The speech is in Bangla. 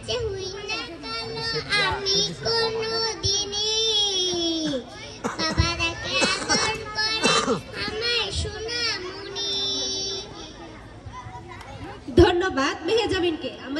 কাছে হই না কেন আমি কোনো দিনে বাবা বাবারাকে আদর করে আমার সোনা সোনামণি ধন্যবাদ মেহেজামিনকে আমাদের